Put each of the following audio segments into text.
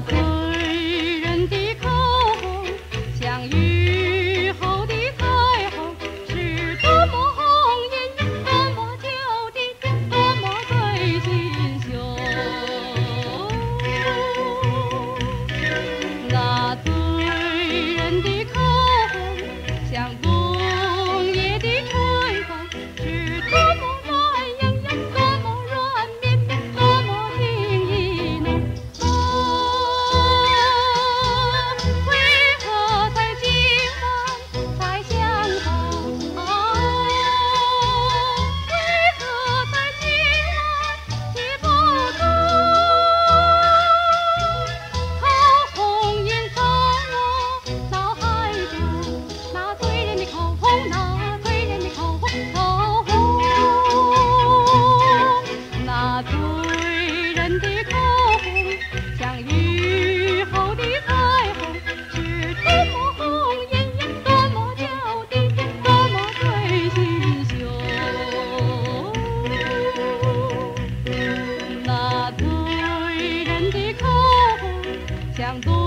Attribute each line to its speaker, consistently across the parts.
Speaker 1: Father. 想多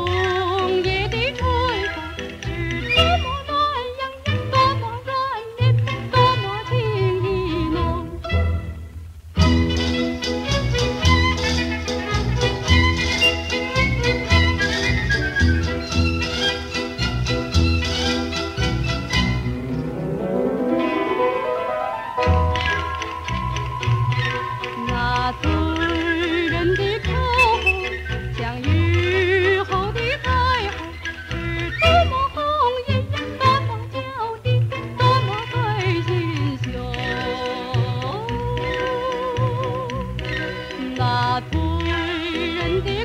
Speaker 1: Hey there.